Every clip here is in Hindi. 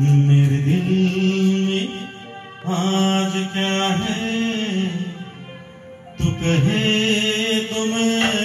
मेरे दिल में आज क्या है? तू कहे तो मैं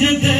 मुझे दे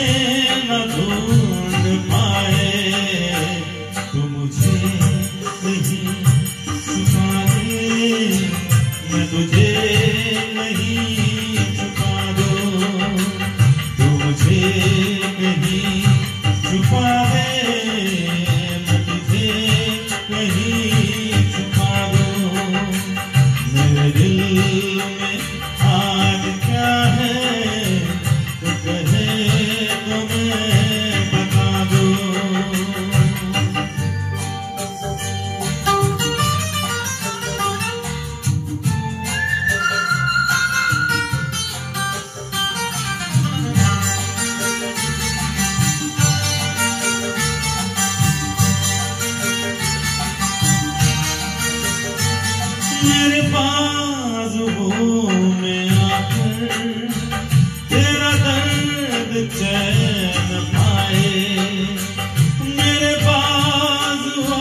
রে बाजुओं में आकर तेरा दर्द चैन पाए मेरे बाजुओं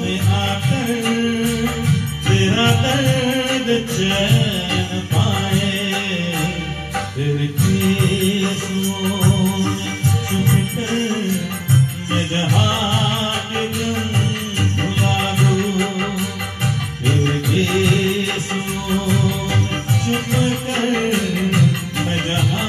में आकर तेरा दर्द चैन पाए तेरे किस्मों में छुप कर मैं जहाँ Yeah. आँसू चुप कर मैं जहाँ